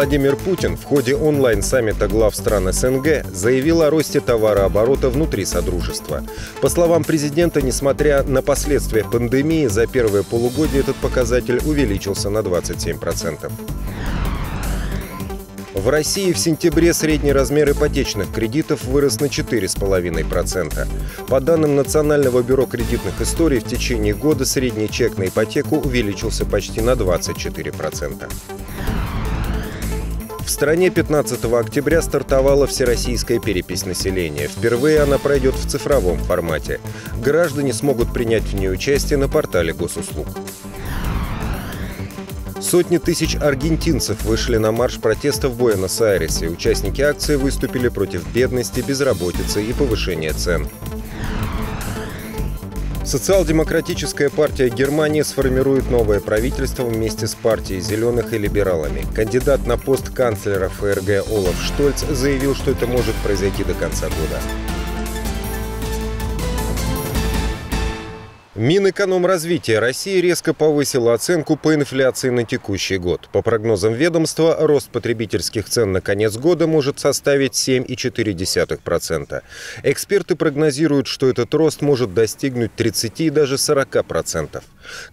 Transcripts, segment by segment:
Владимир Путин в ходе онлайн-саммита глав стран СНГ заявил о росте товарооборота внутри Содружества. По словам президента, несмотря на последствия пандемии, за первое полугодие этот показатель увеличился на 27%. В России в сентябре средний размер ипотечных кредитов вырос на 4,5%. По данным Национального бюро кредитных историй, в течение года средний чек на ипотеку увеличился почти на 24%. В стране 15 октября стартовала всероссийская перепись населения. Впервые она пройдет в цифровом формате. Граждане смогут принять в ней участие на портале госуслуг. Сотни тысяч аргентинцев вышли на марш протеста в Буэнос-Айресе. Участники акции выступили против бедности, безработицы и повышения цен. Социал-демократическая партия Германии сформирует новое правительство вместе с партией «Зеленых» и либералами. Кандидат на пост канцлера ФРГ Олаф Штольц заявил, что это может произойти до конца года. Минэкономразвития России резко повысила оценку по инфляции на текущий год. По прогнозам ведомства, рост потребительских цен на конец года может составить 7,4%. Эксперты прогнозируют, что этот рост может достигнуть 30 и даже 40%.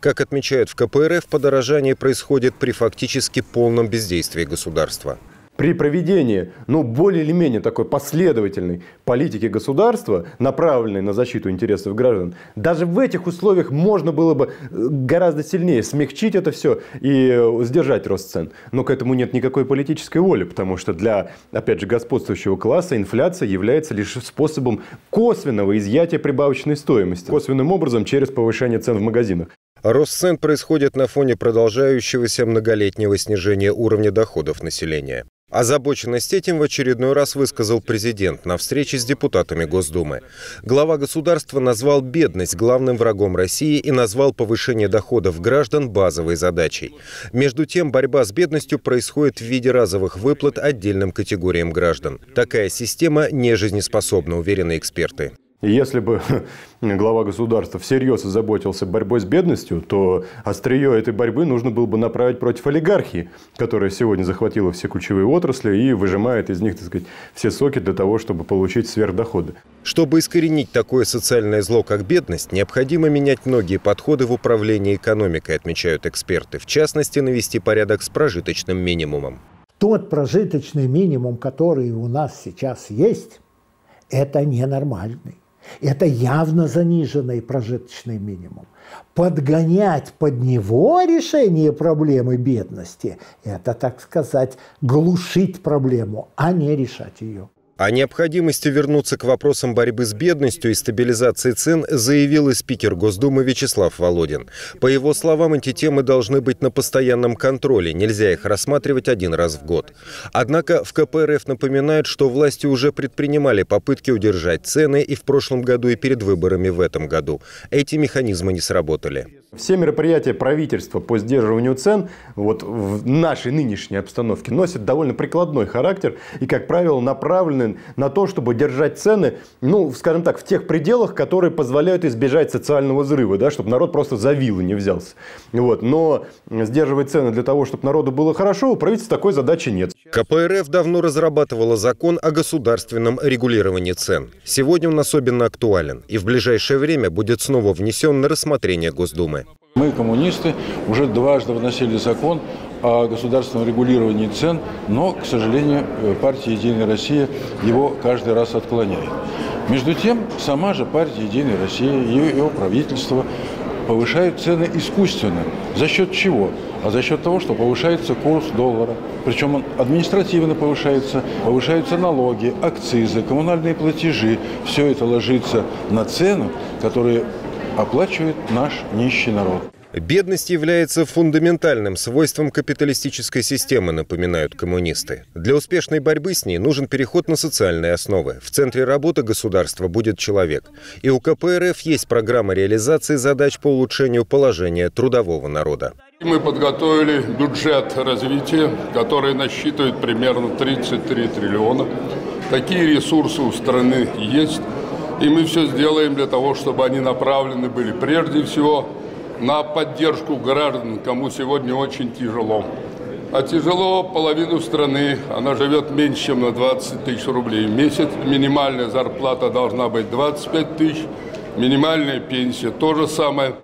Как отмечают в КПРФ, подорожание происходит при фактически полном бездействии государства при проведении, ну, более или менее такой последовательной политики государства, направленной на защиту интересов граждан, даже в этих условиях можно было бы э, гораздо сильнее смягчить это все и э, сдержать рост цен. Но к этому нет никакой политической воли, потому что для, опять же, господствующего класса инфляция является лишь способом косвенного изъятия прибавочной стоимости, косвенным образом через повышение цен в магазинах. Рост цен происходит на фоне продолжающегося многолетнего снижения уровня доходов населения. Озабоченность этим в очередной раз высказал президент на встрече с депутатами Госдумы. Глава государства назвал бедность главным врагом России и назвал повышение доходов граждан базовой задачей. Между тем, борьба с бедностью происходит в виде разовых выплат отдельным категориям граждан. Такая система не жизнеспособна, уверены эксперты. Если бы глава государства всерьез озаботился борьбой с бедностью, то острие этой борьбы нужно было бы направить против олигархии, которая сегодня захватила все ключевые отрасли и выжимает из них так сказать, все соки для того, чтобы получить сверхдоходы. Чтобы искоренить такое социальное зло, как бедность, необходимо менять многие подходы в управлении экономикой, отмечают эксперты. В частности, навести порядок с прожиточным минимумом. Тот прожиточный минимум, который у нас сейчас есть, это ненормальный. Это явно заниженный прожиточный минимум. Подгонять под него решение проблемы бедности – это, так сказать, глушить проблему, а не решать ее. О необходимости вернуться к вопросам борьбы с бедностью и стабилизации цен заявил и спикер Госдумы Вячеслав Володин. По его словам, эти темы должны быть на постоянном контроле, нельзя их рассматривать один раз в год. Однако в КПРФ напоминают, что власти уже предпринимали попытки удержать цены и в прошлом году, и перед выборами в этом году. Эти механизмы не сработали. Все мероприятия правительства по сдерживанию цен вот в нашей нынешней обстановке носят довольно прикладной характер и, как правило, направлены на то, чтобы держать цены, ну, скажем так, в тех пределах, которые позволяют избежать социального взрыва, да, чтобы народ просто за вилы не взялся. Вот. Но сдерживать цены для того, чтобы народу было хорошо, у правительства такой задачи нет. КПРФ давно разрабатывала закон о государственном регулировании цен. Сегодня он особенно актуален и в ближайшее время будет снова внесен на рассмотрение Госдумы. Мы, коммунисты, уже дважды вносили закон о государственном регулировании цен, но, к сожалению, э, партия «Единая Россия» его каждый раз отклоняет. Между тем, сама же партия «Единая Россия», ее, ее правительство повышают цены искусственно. За счет чего? А за счет того, что повышается курс доллара. Причем он административно повышается, повышаются налоги, акцизы, коммунальные платежи. Все это ложится на цену, которую оплачивает наш нищий народ. Бедность является фундаментальным свойством капиталистической системы, напоминают коммунисты. Для успешной борьбы с ней нужен переход на социальные основы. В центре работы государства будет человек. И у КПРФ есть программа реализации задач по улучшению положения трудового народа. Мы подготовили бюджет развития, который насчитывает примерно 33 триллиона. Такие ресурсы у страны есть. И мы все сделаем для того, чтобы они направлены были прежде всего на поддержку граждан, кому сегодня очень тяжело. А тяжело половину страны, она живет меньше, чем на 20 тысяч рублей в месяц. Минимальная зарплата должна быть 25 тысяч, минимальная пенсия то же самое.